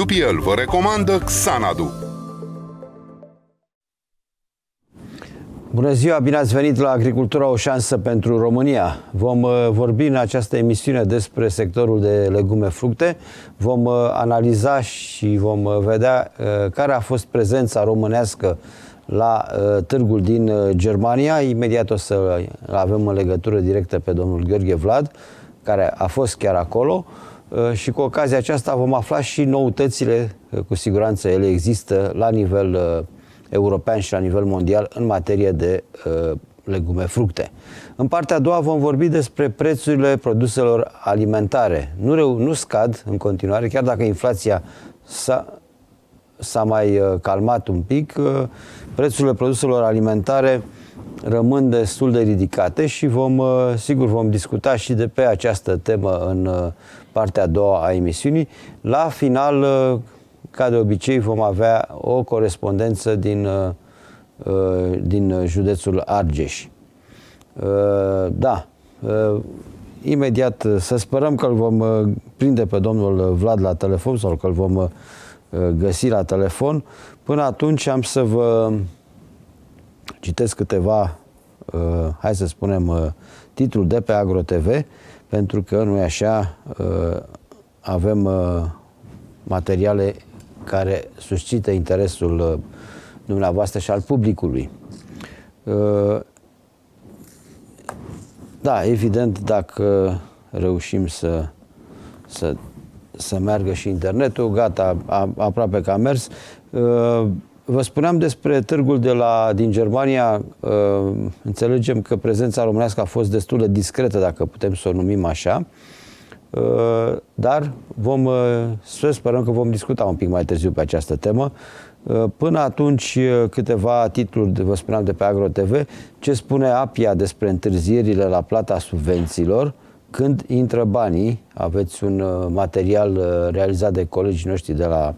UPL vă recomandă Xanadu. Bună ziua, bine ați venit la Agricultura o șansă pentru România. Vom uh, vorbi în această emisiune despre sectorul de legume-fructe. Vom uh, analiza și vom uh, vedea care a fost prezența românească la târgul din Germania. Imediat o să avem în legătură directă pe domnul Gheorghe Vlad, care a fost chiar acolo. Și cu ocazia aceasta vom afla și noutățile, cu siguranță ele există la nivel european și la nivel mondial în materie de uh, legume, fructe. În partea a doua vom vorbi despre prețurile produselor alimentare. Nu, reu- nu scad în continuare, chiar dacă inflația s-a, s-a mai uh, calmat un pic, uh, prețurile produselor alimentare rămân destul de ridicate și vom, uh, sigur, vom discuta și de pe această temă în uh, partea a doua a emisiunii. La final, uh, ca de obicei, vom avea o corespondență din, uh, uh, din județul Argeș. Uh, da, imediat să sperăm că îl vom prinde pe domnul Vlad la telefon sau că îl vom găsi la telefon. Până atunci am să vă citesc câteva, hai să spunem, titlul de pe AgroTV, pentru că, nu e așa, avem materiale care suscită interesul uh, dumneavoastră și al publicului. Uh, da, evident, dacă reușim să, să, să meargă și internetul, gata, a, aproape că a mers. Uh, vă spuneam despre târgul de la, din Germania. Înțelegem că prezența românească a fost destul de discretă, dacă putem să o numim așa. Uh, dar vom, uh, să sperăm că vom discuta un pic mai târziu pe această temă. Uh, până atunci, câteva titluri, vă spuneam, de pe AgroTV, ce spune APIA despre întârzierile la plata subvențiilor, când intră banii, aveți un material realizat de colegii noștri de la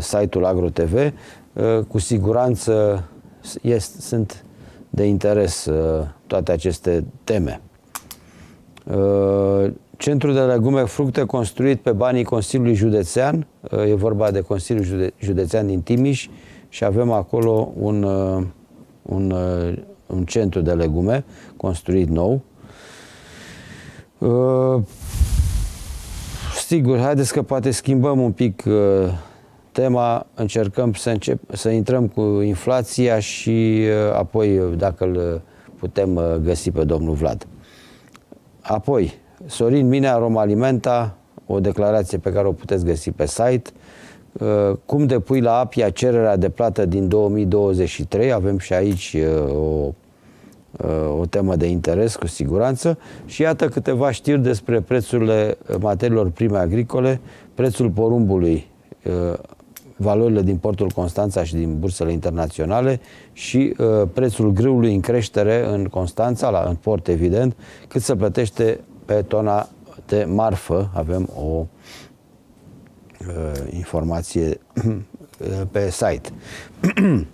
site-ul AgroTV, cu siguranță este, sunt de interes toate aceste teme. Centrul de legume fructe construit pe banii Consiliului Județean, e vorba de Consiliul Județean din Timiș și avem acolo un, uh, un, uh, un centru de legume construit nou. Uh, sigur, haideți că poate schimbăm un pic tema, încercăm să, încep, să intrăm cu inflația și apoi dacă îl putem găsi pe domnul Vlad. Apoi, Sorin Minea, Roma Alimenta, o declarație pe care o puteți găsi pe site. Uh, cum depui la APIA cererea de plată din 2023? Avem și aici uh, o, uh, o temă de interes, cu siguranță. Și iată câteva știri despre prețurile materiilor prime agricole, prețul porumbului, valorile din portul Constanța și din bursele internaționale și prețul grâului în creștere în Constanța, la, în port evident, cât se plătește pe tona de marfă avem o uh, informație uh, pe site.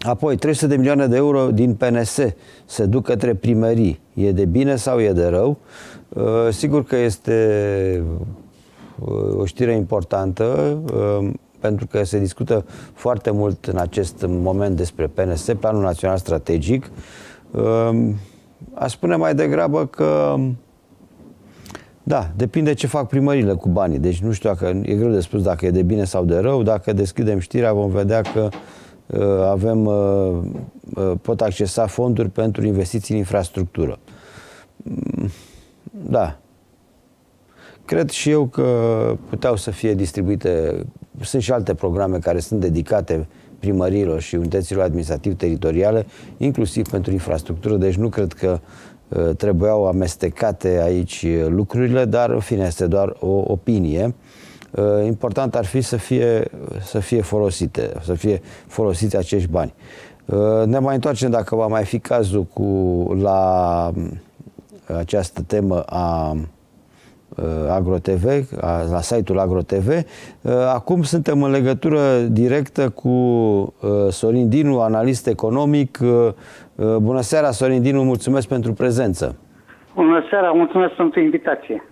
Apoi, 300 de milioane de euro din PNS se duc către primării. E de bine sau e de rău? Uh, sigur că este uh, o știre importantă, uh, pentru că se discută foarte mult în acest moment despre PNS, Planul Național Strategic. Uh, aș spune mai degrabă că da, depinde ce fac primările cu banii. Deci nu știu dacă e greu de spus dacă e de bine sau de rău. Dacă deschidem știrea vom vedea că uh, avem uh, uh, pot accesa fonduri pentru investiții în infrastructură. Mm, da. Cred și eu că puteau să fie distribuite. Sunt și alte programe care sunt dedicate primărilor și unităților administrativ-teritoriale, inclusiv pentru infrastructură, deci nu cred că Uh, trebuiau amestecate aici lucrurile, dar în fine este doar o opinie. Uh, important ar fi să fie, să fie folosite, să fie folosiți acești bani. Uh, ne mai întoarcem dacă va mai fi cazul cu la această temă a AgroTV, la site-ul AgroTV. Acum suntem în legătură directă cu Sorin Dinu, analist economic, Uh, bună seara, Sorin Dinu, mulțumesc pentru prezență. Bună seara, mulțumesc pentru invitație.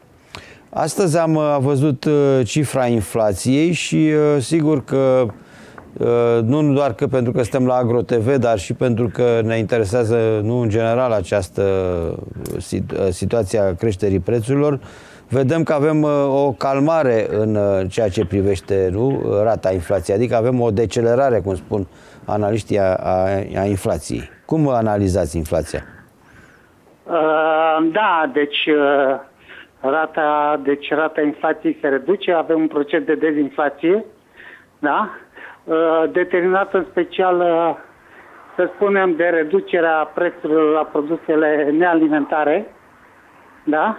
Astăzi am văzut cifra inflației și sigur că nu doar că pentru că suntem la AgroTV, dar și pentru că ne interesează, nu în general, această situație a creșterii prețurilor, vedem că avem o calmare în ceea ce privește nu, rata inflației, adică avem o decelerare, cum spun analiștii a, a, a inflației. Cum analizați inflația? Uh, da, deci uh, rata, deci rata inflației se reduce, avem un proces de dezinflație, da? Uh, determinat în special, uh, să spunem, de reducerea prețurilor la produsele nealimentare, da?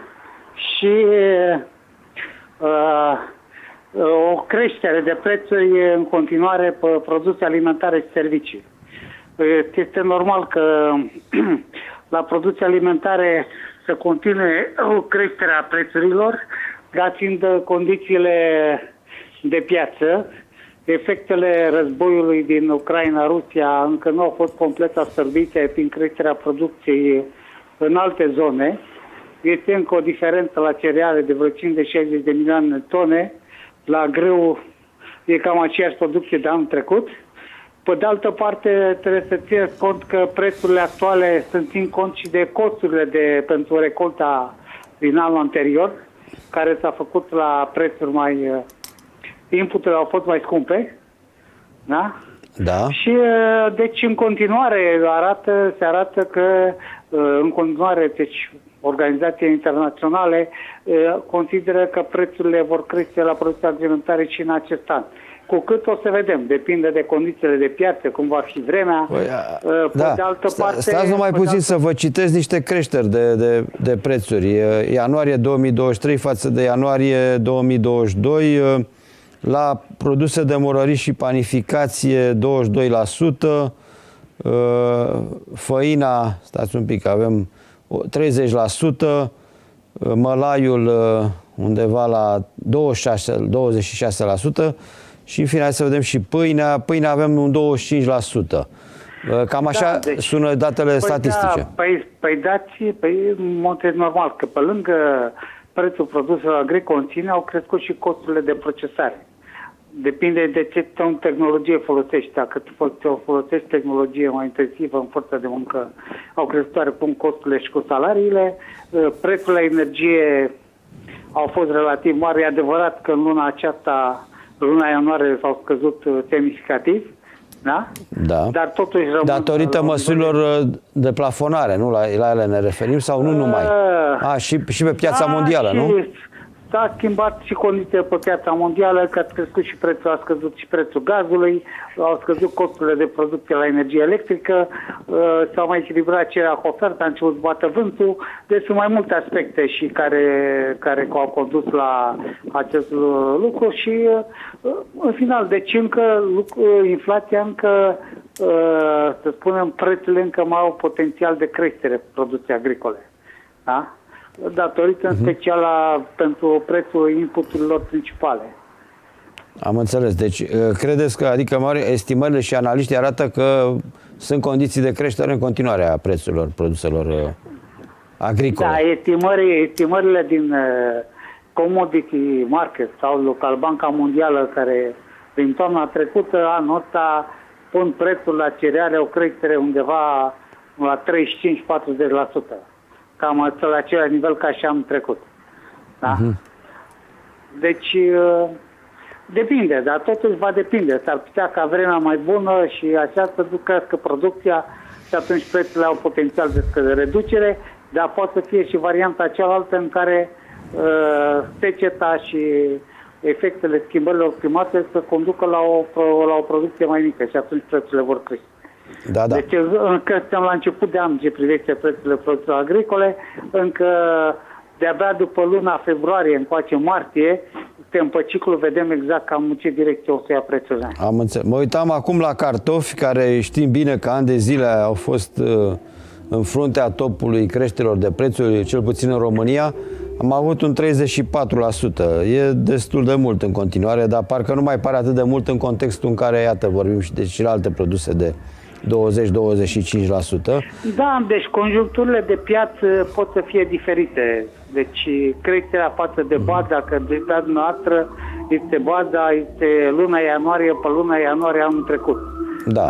Și uh, o creștere de prețuri în continuare pe produse alimentare și servicii. Este normal că la produse alimentare să continue o creștere a prețurilor, dar fiind condițiile de piață, efectele războiului din Ucraina-Rusia încă nu au fost complet absorbite prin creșterea producției în alte zone. Este încă o diferență la cereale de vreo 50-60 de milioane de tone, la grâu e cam aceeași producție de anul trecut. Pe de altă parte, trebuie să țineți cont că prețurile actuale sunt țin cont și de costurile de, pentru recolta din anul anterior, care s-a făcut la prețuri mai... Uh, inputurile au fost mai scumpe, da? Da. Și uh, deci în continuare arată, se arată că uh, în continuare deci organizații internaționale consideră că prețurile vor crește la produse alimentare și în acest an. Cu cât o să vedem, depinde de condițiile de piață, cum va fi vremea. Păi, pe da. de altă parte, Stați numai puțin altă... să vă citesc niște creșteri de, de, de prețuri. Ianuarie 2023 față de ianuarie 2022 la produse de morării și panificație 22%, făina, stați un pic, avem 30%, mălaiul undeva la 26, 26% și în final să vedem și pâinea. Pâinea avem un 25%. Cam așa da, deci, sună datele păi statistice. Da, păi, păi dați, păi în mod normal, că pe lângă prețul produselor agricole au crescut și costurile de procesare. Depinde de ce tehnologie folosești. Dacă tu folosești tehnologie mai intensivă în forța de muncă, au crescut cum costurile și cu salariile. Uh, prețul la energie au fost relativ mari. E adevărat că în luna aceasta, luna ianuarie, s-au scăzut uh, semnificativ. Da? Da. Dar totuși rămân... Datorită măsurilor uh, de plafonare, nu? La, la ele ne referim sau nu numai? A, și, și pe piața da, mondială, nu? S-a schimbat și condiția pe piața mondială, că a crescut și prețul, a scăzut și prețul gazului, au scăzut costurile de producție la energie electrică, uh, s-a mai echilibrat cererea cu oferta, a început să bată vântul, deci sunt mai multe aspecte și care, care au condus la acest lucru și uh, în final, deci încă inflația încă, uh, să spunem, prețurile încă mai au potențial de creștere producției agricole. Da? Datorită în mhm. special la, pentru prețul inputurilor principale. Am înțeles. Deci, uh, credeți că, adică mari, estimările și analiștii arată că sunt condiții de creștere în continuare a prețurilor produselor uh, agricole? Da, estimări, estimările din uh, commodity market sau local Banca Mondială, care din toamna trecută, anul ăsta, pun prețul la cereale o creștere undeva la 35-40% cam la același nivel ca și am trecut. Da? Uh-huh. Deci, uh, depinde, dar totuși va depinde. S-ar putea ca vremea mai bună și așa să ducă producția și atunci prețurile au potențial de reducere, dar poate să fie și varianta cealaltă în care uh, seceta și efectele schimbărilor climatice să conducă la o, la o producție mai mică și atunci prețurile vor crește. Da, da. Deci încă suntem la început de an ce privește prețurile produselor agricole, încă de-abia după luna februarie, încoace martie, suntem pe ciclu, vedem exact cam în ce direcție o să ia prețurile. Am înțeles. Mă uitam acum la cartofi, care știm bine că ani de zile au fost uh, în fruntea topului creșterilor de prețuri, cel puțin în România. Am avut un 34%. E destul de mult în continuare, dar parcă nu mai pare atât de mult în contextul în care, iată, vorbim și de celelalte produse de 20-25%. Da, deci conjuncturile de piață pot să fie diferite Deci creșterea față de baza, că de dat noastră este baza, este luna ianuarie pe luna ianuarie anul trecut. Da.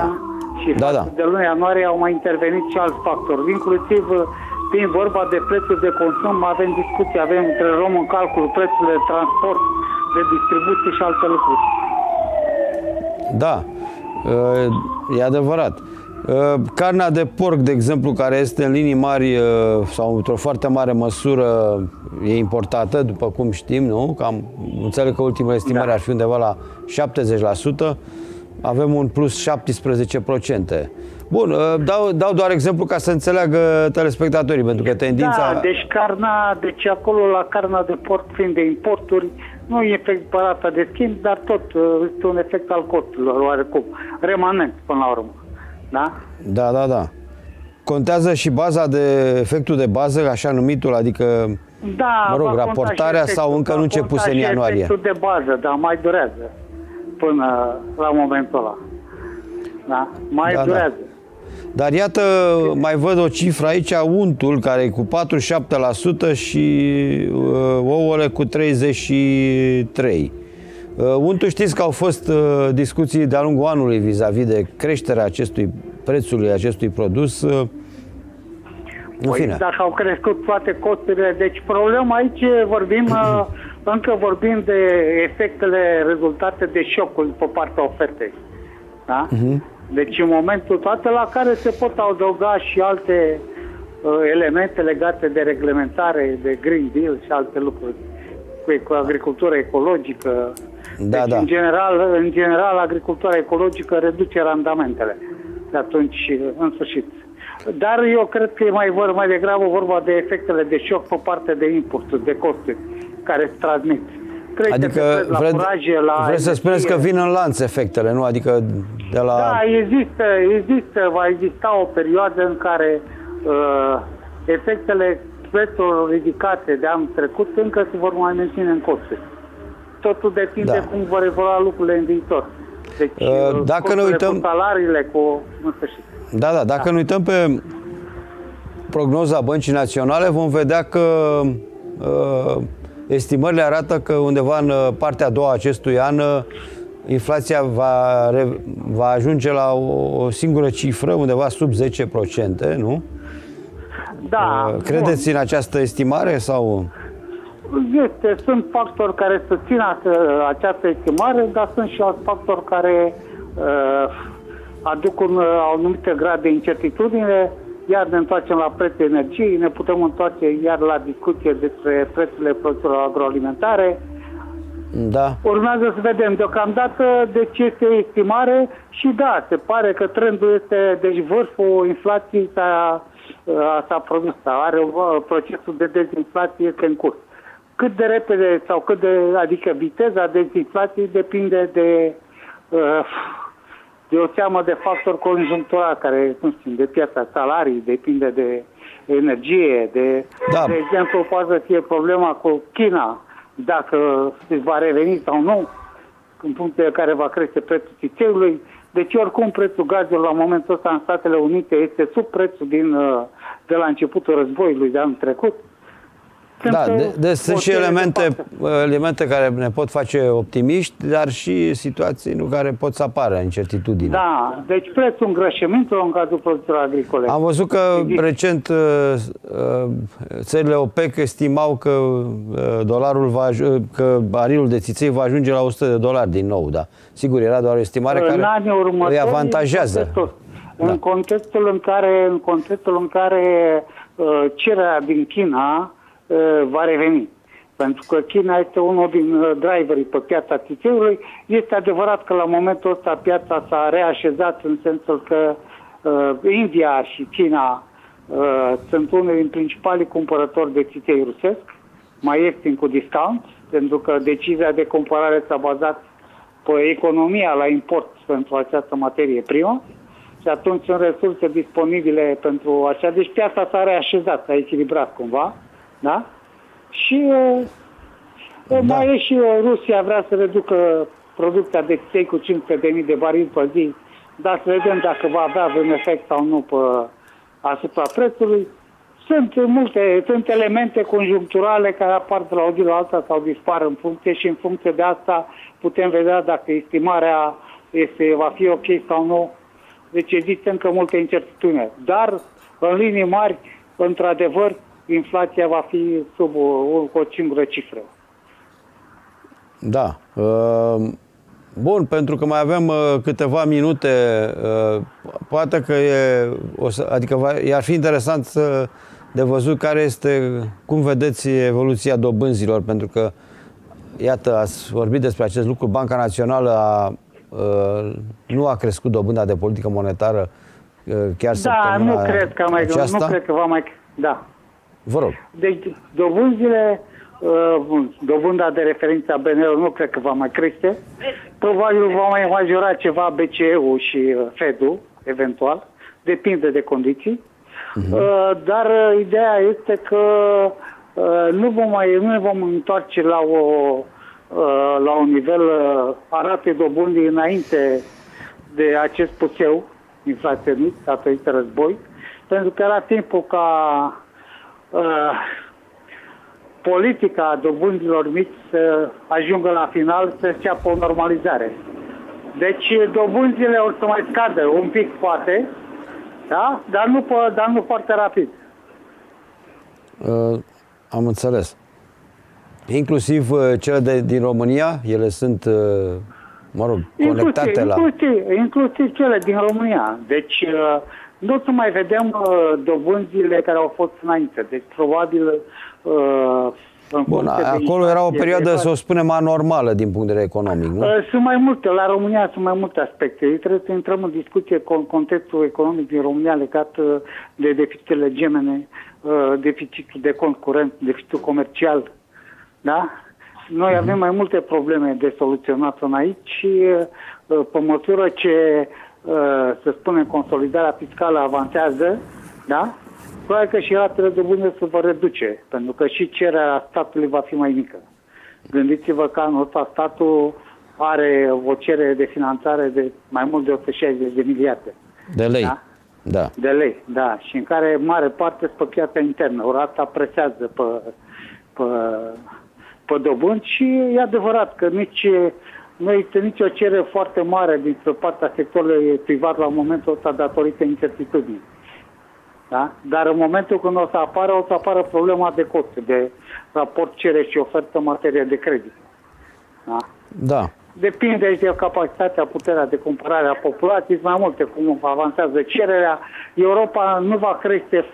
Și Da, față da. de luna ianuarie au mai intervenit și alți factori, inclusiv uh, fiind vorba de prețul de consum, avem discuții, avem între luăm în calcul prețul de transport, de distribuție și alte lucruri. Da, uh, e adevărat. Uh, Carnea de porc, de exemplu, care este în linii mari uh, sau într-o foarte mare măsură e importată, după cum știm, nu? Cam, înțeleg că ultimele estimări Da. ar fi undeva la 70%. Avem un plus 17%. Bun, uh, dau, dau doar exemplu ca să înțeleagă telespectatorii, pentru că tendința... Da, deci carna, deci acolo la carna de porc fiind de importuri, nu e efect pe rata de schimb, dar tot uh, este un efect al costurilor, oarecum, remanent până la urmă. Da? Da, da, da. Contează și baza de efectul de bază, așa numitul, adică Da, Mă rog, va conta raportarea și sau încă va nu conta începuse în și ianuarie? efectul de bază, dar mai durează până la momentul ăla. Da? Mai Da, da. Durează. Dar iată, mai văd o cifră aici, untul, care e cu 47% și uh, ouăle cu 33%. Uh, untul știți că au fost uh, discuții de-a lungul anului vis-a-vis de creșterea acestui prețului acestui produs. Uh, în Păi, fine. dacă au crescut toate costurile, deci problema aici vorbim, uh, încă vorbim de efectele rezultate de șocul pe partea ofertei. Da? Mhm. Deci în momentul toate la care se pot adăuga și alte uh, elemente legate de reglementare, de Green Deal și alte lucruri, cu, cu agricultură ecologică. Da, deci, da. În general, în general, agricultura ecologică reduce randamentele. De atunci, în sfârșit. Dar eu cred că e mai, vor, mai degrabă vorba de efectele de șoc pe partea de importuri, de costuri care se transmit. Crește Adică de preț la vreți, furaje, la vreți să spuneți că energie. vin în lanț efectele, nu? Adică de la... Da, există, există, va exista o perioadă în care uh, efectele prețurilor ridicate de anul trecut încă se vor mai menține în costuri. Totul depinde Da. cum vor evolua lucrurile în viitor. Deci, Uh, uh, dacă ne costurile uităm- Cu salariile, cu... în sfârșit. Da, da, dacă ne uităm pe prognoza Băncii Naționale, vom vedea că uh, estimările arată că undeva în uh, partea a doua a acestui an uh, inflația va, re, va ajunge la o, o singură cifră, undeva sub 10%, nu? Da, Uh, Credeți în această estimare sau... Este, sunt factori care susțin ace- această estimare, dar sunt și alți factori care uh, aduc un uh, anumit grad de incertitudine, iar ne întoarcem la prețul energiei, ne putem întoarce iar la discuție despre prețurile produselor agroalimentare. Da, Urmează să vedem deocamdată de ce este o estimare și da, se pare că trendul este, deci vârful inflației s-a, uh, s-a produs, are uh, procesul de dezinflație este în curs. Cât de repede sau cât de, adică viteza dezinflației depinde de, uh, de o seamă de factori conjuncturali care, nu știu, de piața salarii, depinde de energie, de, Da. de exemplu, poate să fie problema cu China, dacă își va reveni sau nu, în punctul de care va crește prețul țițeiului. Deci, oricum, prețul gazelor la momentul ăsta în Statele Unite este sub prețul din, uh, de la începutul războiului de anul trecut. Da, uh, de, de, sunt o și serie de elemente, factori. elemente care ne pot face optimiști, dar și situații nu care pot să apară incertitudine. Da, deci prețul îngrășămintelor în cazul produselor agricole. Am văzut că Există. recent uh, uh, țările OPEC estimau că uh, dolarul va aj- că barilul de țiței va ajunge la 100 de dolari din nou, da. Sigur, era doar o estimare în care anii următori, îi avantajează. În contextul, Da. în contextul în care, în contextul în care uh, cererea din China uh, va reveni. Pentru că China este unul din uh, driverii pe piața țițeiului. Este adevărat că la momentul ăsta piața s-a reașezat în sensul că uh, India și China uh, sunt unul din principalii cumpărători de țiței rusesc, mai ieftin cu discount, pentru că decizia de cumpărare s-a bazat pe economia la import pentru această materie primă și atunci sunt resurse disponibile pentru acea. Deci piața s-a reașezat, s-a echilibrat cumva, da? Și da. mai e și uh, Rusia vrea să reducă producția de ței cu 500.000 de barili pe zi, dar să vedem dacă va avea vreun efect sau nu pe, asupra prețului. Sunt multe, sunt elemente conjuncturale care apar de la o zi la alta sau dispar în funcție și în funcție de asta putem vedea dacă estimarea este, va fi ok sau nu. Deci există încă multe incertitudine. Dar, în linii mari, într-adevăr, inflația va fi sub o, o singură cifră. Da. Uh, bun, pentru că mai avem uh, câteva minute, uh, poate că e, o să, adică ar fi interesant să, de văzut care este, cum vedeți evoluția dobânzilor, pentru că, iată, ați vorbit despre acest lucru, Banca Națională a, nu a crescut dobânda de politică monetară chiar da, nu cred că mai, aceasta? nu cred că va mai, da. Vă rog. Deci dobânzile Uh, dobânda de referință a bne nu cred că va mai crește. Probabil va mai majora ceva BCE-ul și uh, Fed-ul, eventual. Depinde de condiții. Uh-huh. Dar ideea este că nu, vom mai, nu ne vom întoarce la, o, la un nivel arate dobândii înainte de acest puseu inflaționist datorită război, pentru că era timpul ca politica dobânzilor mici să ajungă la final să înceapă o normalizare. Deci dobânzile o să mai scadă un pic poate, da? dar, nu, dar nu foarte rapid. Uh, am înțeles. Inclusiv uh, cele de, din România, ele sunt, uh, mă rog, conectate inclusiv, la... Inclusiv, inclusiv cele din România. Deci uh, nu o să mai vedem uh, dobânzile care au fost înainte. Deci probabil Uh, Bun, acolo era o perioadă, să o spunem, anormală din punct de vedere economic, nu? Uh, sunt mai multe, la România sunt mai multe aspecte. Trebuie să intrăm în discuție cu contextul economic din România legat uh, de deficitele gemene, deficitul de cont curent, deficitul comercial, da? Noi uh-huh. avem mai multe probleme de soluționat în aici și pe măsură ce, să spunem, consolidarea fiscală avansează, da? probabil că și ratele de bună se vor reduce, pentru că și cererea statului va fi mai mică. Gândiți-vă că anul ăsta statul are o cerere de finanțare de mai mult de 160 de miliarde. De lei. Da? Da. De lei, da. Și în care mare parte sunt pe piața internă. O rata presează pe, pe, pe dobând și e adevărat că nici nu este nicio cerere foarte mare din partea sectorului privat la momentul ăsta datorită incertitudinii. Da? Dar în momentul când o să apară, o să apară problema de cost, de raport cerere și ofertă în materie de credit. Da? Da. Depinde aici de capacitatea, puterea de cumpărare a populației, mai multe, cum avansează cererea. Europa nu va crește,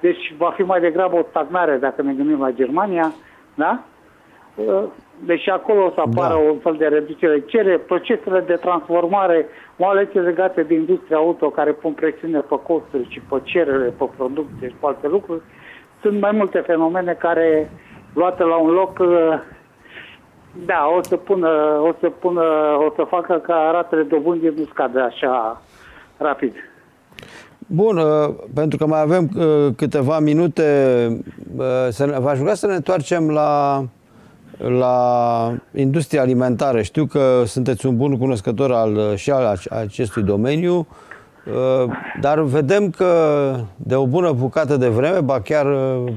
deci va fi mai degrabă o stagnare dacă ne gândim la Germania, da? Deci acolo o să apară da. un fel de reducere cere, procesele de transformare, mai ales legate de industria auto, care pun presiune pe costuri și pe cerere, pe producție și pe alte lucruri, sunt mai multe fenomene care, luate la un loc, uh, da, o să pună, o să pună, o să facă ca ratele dobândii nu scadă așa rapid. Bun, uh, pentru că mai avem uh, câteva minute, v-aș ruga să ne întoarcem la la industria alimentară. Știu că sunteți un bun cunoscător al, și al acestui domeniu, uh, dar vedem că de o bună bucată de vreme, ba chiar, uh,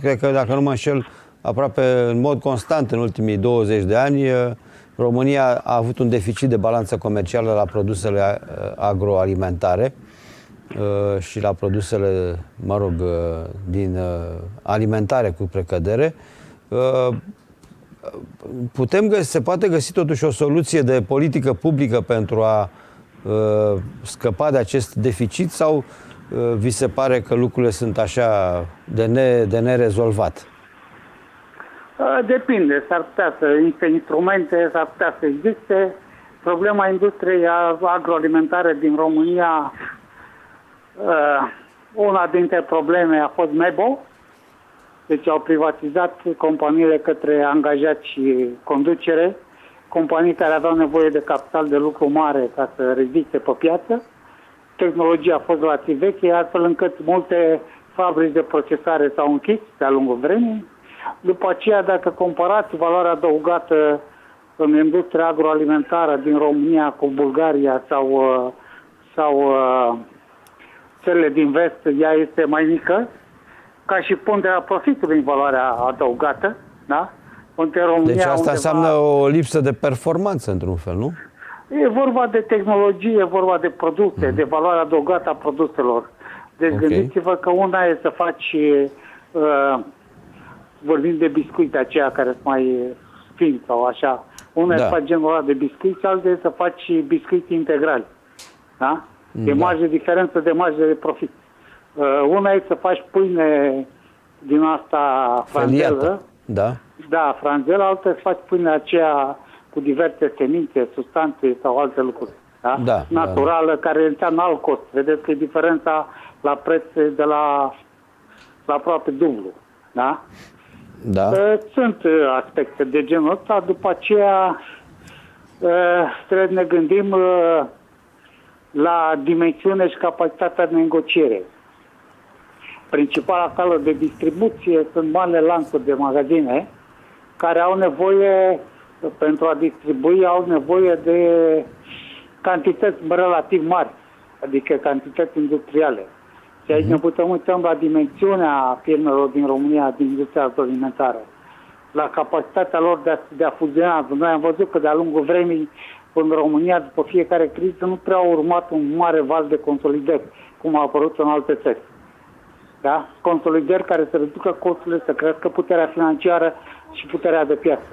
cred că dacă nu mă înșel, aproape în mod constant în ultimii 20 de ani, uh, România a avut un deficit de balanță comercială la produsele agroalimentare și la produsele, mă rog, din alimentare cu precădere putem găsi, se poate găsi totuși o soluție de politică publică pentru a uh, scăpa de acest deficit sau uh, vi se pare că lucrurile sunt așa de, ne, de nerezolvat? Uh, depinde, s-ar putea să existe instrumente, s-ar putea să existe. Problema industriei agroalimentare din România, uh, una dintre probleme a fost MEBO, deci au privatizat companiile către angajați și conducere, companii care aveau nevoie de capital de lucru mare ca să reziste pe piață. Tehnologia a fost relativ veche, astfel încât multe fabrici de procesare s-au închis de-a lungul vremii. După aceea, dacă comparați valoarea adăugată în industria agroalimentară din România cu Bulgaria sau, sau uh, țările din vest, ea este mai mică ca și ponderea profitului în valoarea adăugată, da? Unde România Deci asta undeva... înseamnă o lipsă de performanță, într-un fel, nu? E vorba de tehnologie, e vorba de produse, mm. de valoare adăugată a produselor. Deci Ok. okay. gândiți-vă că una e să faci, uh, vorbim de biscuiți aceia care sunt mai fin sau așa, una Da. e să faci genul ăla de biscuiți, alta e să faci biscuiți integrali. Da? E Da. marjă, diferență de marjă de profit. Uh, una e să faci pâine din asta franzelă, Feliată. Da. da, franzelă, altă să faci pâine aceea cu diverse semințe, substanțe sau alte lucruri. Da? Da, Naturală, care înseamnă alt cost. Vedeți că e diferența la preț de la, la aproape dublu. Da? Da. Uh, Sunt uh, aspecte de genul ăsta. După aceea uh, trebuie să ne gândim uh, la dimensiune și capacitatea de negociere. Principala cală de distribuție sunt marile lanțuri de magazine care au nevoie, pentru a distribui, au nevoie de cantități relativ mari, adică cantități industriale. Și aici ne putem uităm la dimensiunea firmelor din România, din industria agroalimentară, la capacitatea lor de a, de a fuziona. Noi am văzut că de-a lungul vremii în România, după fiecare criză, nu prea a urmat un mare val de consolidări, cum a apărut în alte țări. Da? Consolidări care să reducă costurile, să crească puterea financiară și puterea de piață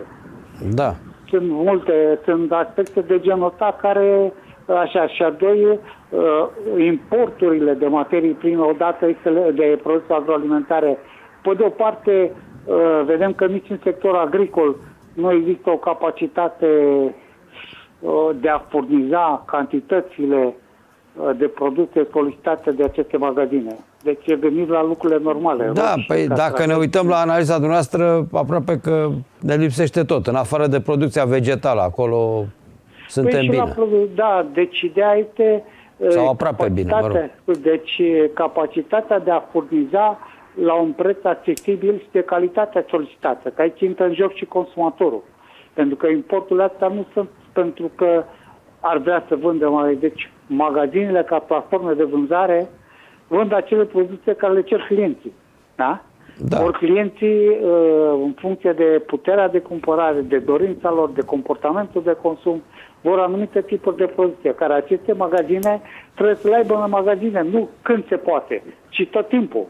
Da. sunt multe, sunt aspecte de genul ăsta care, așa, și a doi, uh, importurile de materii prime, odată exele- de produse agroalimentare. Pe de o parte, uh, vedem că nici în sectorul agricol nu există o capacitate uh, de a furniza cantitățile uh, de produse solicitate de aceste magazine. Deci e gândit la lucrurile normale. Da, roșii, păi dacă ne castraveți. uităm la analiza dumneavoastră, aproape că ne lipsește tot. În afară de producția vegetală, acolo suntem Păi și la bine. produ- Da, deci ideea este... Sau uh, aproape bine, mă rog. capacitatea- Deci uh, capacitatea de a furniza la un preț accesibil și de calitatea solicitată. Că aici intră în joc și consumatorul. Pentru că importurile astea nu sunt pentru că ar vrea să vândă mai. Deci magazinele ca platforme de vânzare vând acele produse care le cer clienții. Da? Da. Ori clienții, uh, în funcție de puterea de cumpărare, de dorința lor, de comportamentul de consum, vor anumite tipuri de producție, care aceste magazine trebuie să le aibă în magazine, nu când se poate, ci tot timpul.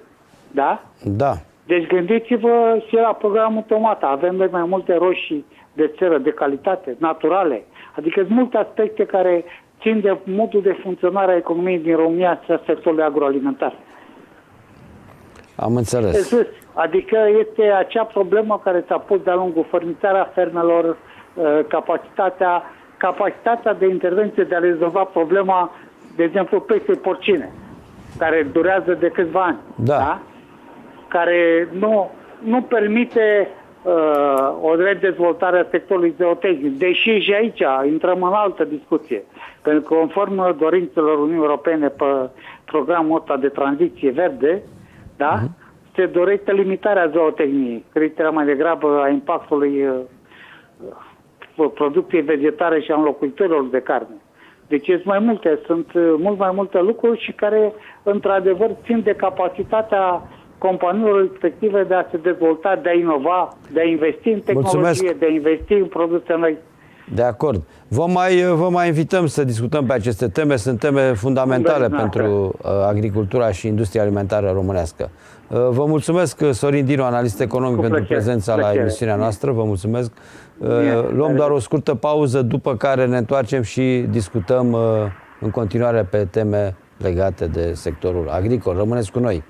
Da? Da. Deci gândiți-vă și la programul Tomata. Avem noi mai multe roșii de țară, de calitate, naturale. Adică sunt multe aspecte care țin de modul de funcționare a economiei din România și a sectorului agroalimentar. Am înțeles. Exact. Adică este acea problemă care s-a pus de-a lungul fărnițarea fermelor, uh, capacitatea, capacitatea de intervenție de a rezolva problema, de exemplu, peste porcine, care durează de câțiva ani. Da. Care nu, nu permite uh, o redezvoltare a sectorului zootehnic. Deși și aici intrăm în altă discuție. Pentru că conform dorințelor Uniunii Europene pe programul ăsta de tranziție verde, da? Se dorește limitarea zootehniei, creșterea mai degrabă a impactului uh, uh, producției vegetare și a înlocuitorilor de carne. Deci sunt mai multe, sunt uh, mult mai multe lucruri și care într-adevăr țin de capacitatea companiilor respective de a se dezvolta, de a inova, de a investi în tehnologie, Mulțumesc. de a investi în produse noi. De acord. Vă mai, vă mai invităm să discutăm pe aceste teme. Sunt teme fundamentale Da, pentru uh, agricultura și industria alimentară românească. Uh, vă mulțumesc, Sorin Dinu, analist economic, Cu pentru plăcere, prezența la plăcere. emisiunea noastră. Vă mulțumesc. Uh, Bine, luăm la doar o scurtă pauză, după care ne întoarcem și discutăm uh, în continuare pe teme legate de sectorul agricol. Rămâneți cu noi!